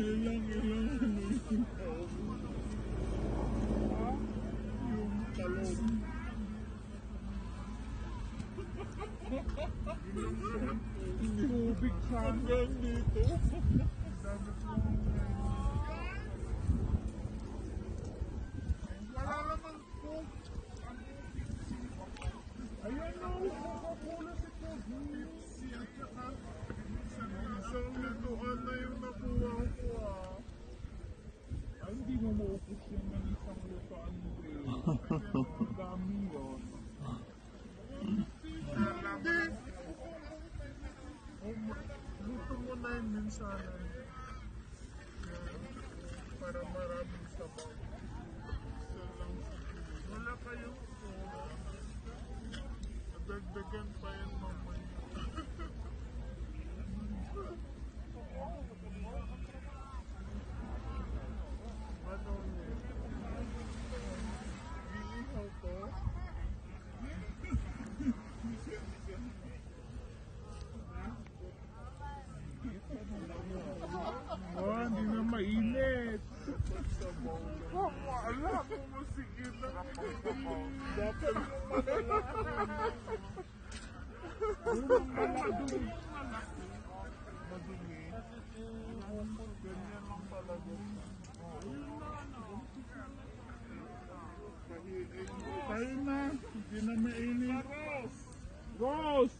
Yung tubig sa hanggang dito. naman isang lutoan ko eh. Pero dami yun. Hindi! Gusto mo na yun din sana. Para maraming sabaw. Wala kayong uh, dagdagan pa yan Kain na, Rose!